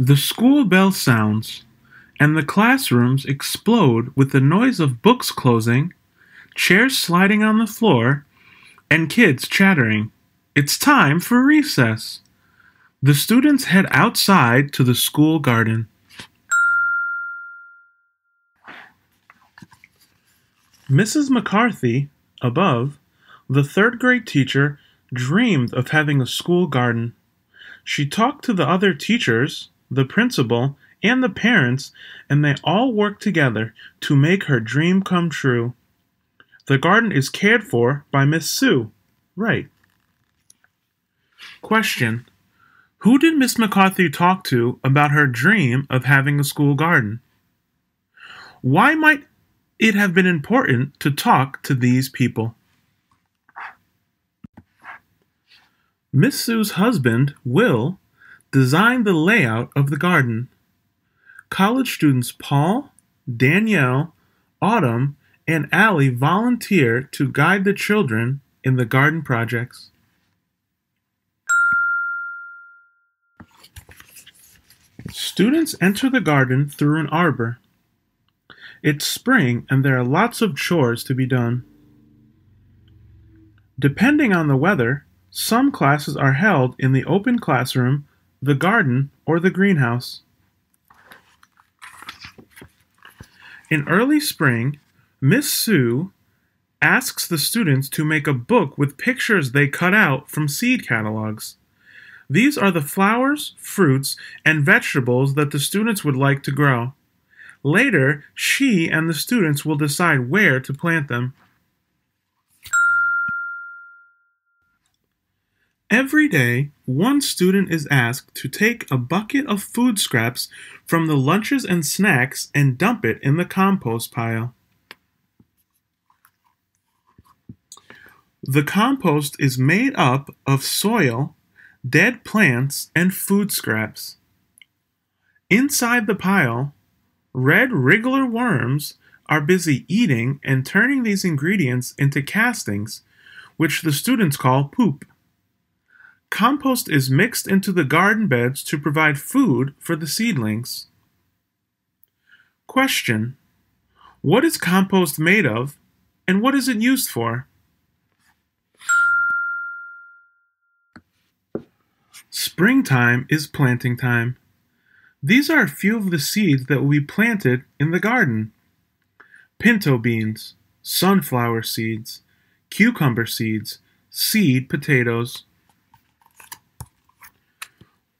The school bell sounds, and the classrooms explode with the noise of books closing, chairs sliding on the floor, and kids chattering. It's time for recess. The students head outside to the school garden. Mrs. McCarthy, above, the third grade teacher, dreamed of having a school garden. She talked to the other teachers, the principal, and the parents, and they all work together to make her dream come true. The garden is cared for by Miss Sue. Right. Question Who did Miss McCarthy talk to about her dream of having a school garden? Why might it have been important to talk to these people? Miss Sue's husband, Will, designed the layout of the garden. College students Paul, Danielle, Autumn, and Allie volunteer to guide the children in the garden projects. Students enter the garden through an arbor. It's spring and there are lots of chores to be done. Depending on the weather, some classes are held in the open classroom, the garden, or the greenhouse. In early spring, Miss Sue asks the students to make a book with pictures they cut out from seed catalogs. These are the flowers, fruits, and vegetables that the students would like to grow. Later, she and the students will decide where to plant them. Every day, one student is asked to take a bucket of food scraps from the lunches and snacks and dump it in the compost pile. The compost is made up of soil, dead plants, and food scraps. Inside the pile, red wriggler worms are busy eating and turning these ingredients into castings, which the students call poop. Compost is mixed into the garden beds to provide food for the seedlings. Question What is compost made of and what is it used for? Springtime is planting time. These are a few of the seeds that will be planted in the garden pinto beans, sunflower seeds, cucumber seeds, seed potatoes.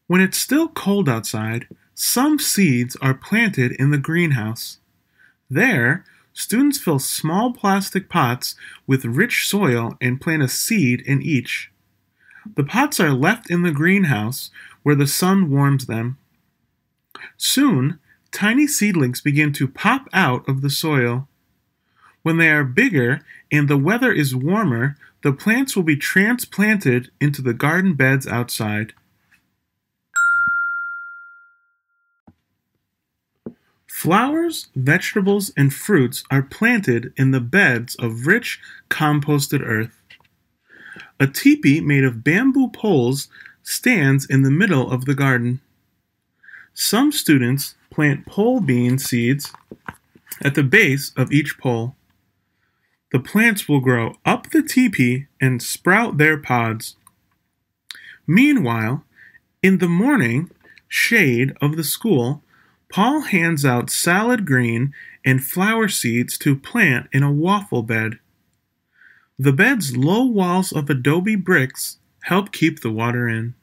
When it's still cold outside, some seeds are planted in the greenhouse. There, students fill small plastic pots with rich soil and plant a seed in each. The pots are left in the greenhouse where the sun warms them. Soon, tiny seedlings begin to pop out of the soil. When they are bigger and the weather is warmer, the plants will be transplanted into the garden beds outside. Flowers, vegetables, and fruits are planted in the beds of rich, composted earth. A teepee made of bamboo poles stands in the middle of the garden. Some students plant pole bean seeds at the base of each pole. The plants will grow up the teepee and sprout their pods. Meanwhile, in the morning shade of the school, Paul hands out salad green and flower seeds to plant in a waffle bed. The bed's low walls of adobe bricks help keep the water in.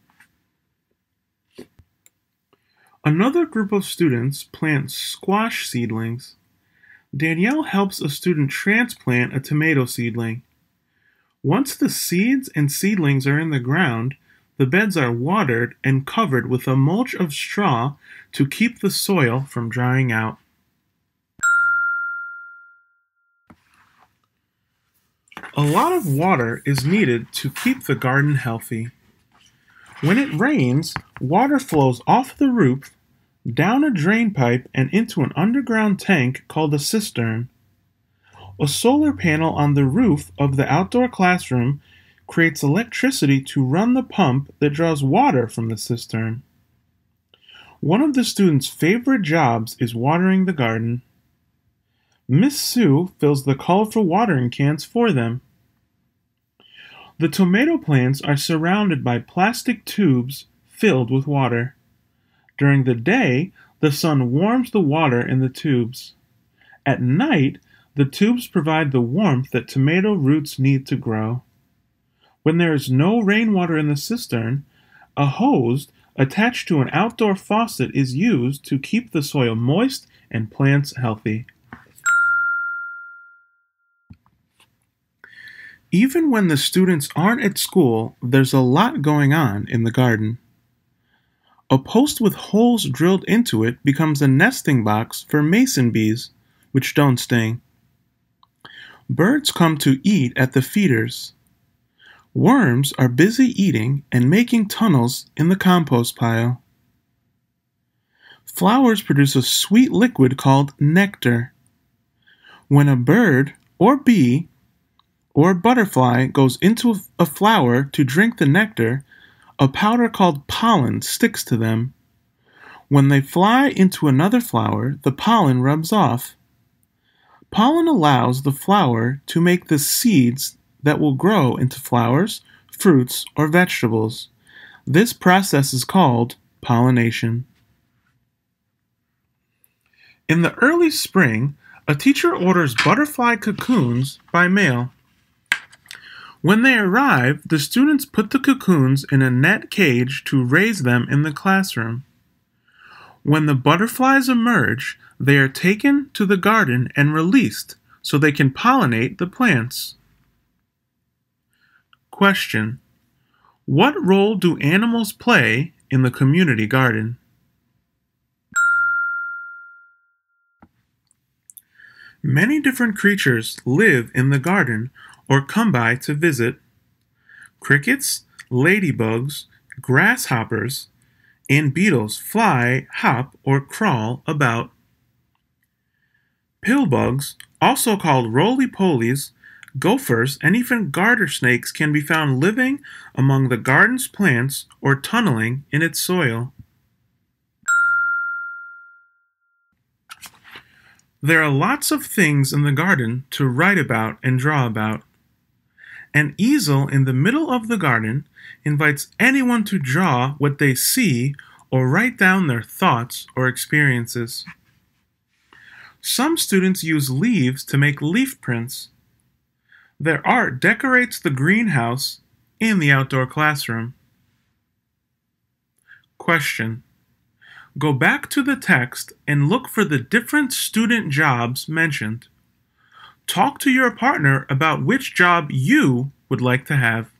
Another group of students plant squash seedlings. Danielle helps a student transplant a tomato seedling. Once the seeds and seedlings are in the ground, the beds are watered and covered with a mulch of straw to keep the soil from drying out. A lot of water is needed to keep the garden healthy. When it rains, water flows off the roof, down a drain pipe, and into an underground tank called a cistern. A solar panel on the roof of the outdoor classroom creates electricity to run the pump that draws water from the cistern. One of the students' favorite jobs is watering the garden. Miss Sue fills the colorful watering cans for them. The tomato plants are surrounded by plastic tubes filled with water. During the day, the sun warms the water in the tubes. At night, the tubes provide the warmth that tomato roots need to grow. When there is no rainwater in the cistern, a hose attached to an outdoor faucet is used to keep the soil moist and plants healthy. Even when the students aren't at school, there's a lot going on in the garden. A post with holes drilled into it becomes a nesting box for mason bees, which don't sting. Birds come to eat at the feeders. Worms are busy eating and making tunnels in the compost pile. Flowers produce a sweet liquid called nectar. When a bird or bee or butterfly goes into a flower to drink the nectar, a powder called pollen sticks to them. When they fly into another flower, the pollen rubs off. Pollen allows the flower to make the seeds that will grow into flowers, fruits, or vegetables. This process is called pollination. In the early spring, a teacher orders butterfly cocoons by mail. When they arrive, the students put the cocoons in a net cage to raise them in the classroom. When the butterflies emerge, they are taken to the garden and released so they can pollinate the plants. Question What role do animals play in the community garden? Many different creatures live in the garden or come by to visit. Crickets, ladybugs, grasshoppers, and beetles fly, hop, or crawl about. Pillbugs, also called roly-polies, gophers, and even garter snakes can be found living among the garden's plants or tunneling in its soil. There are lots of things in the garden to write about and draw about. An easel in the middle of the garden invites anyone to draw what they see or write down their thoughts or experiences. Some students use leaves to make leaf prints. Their art decorates the greenhouse and the outdoor classroom. Question. Go back to the text and look for the different student jobs mentioned. Talk to your partner about which job you would like to have.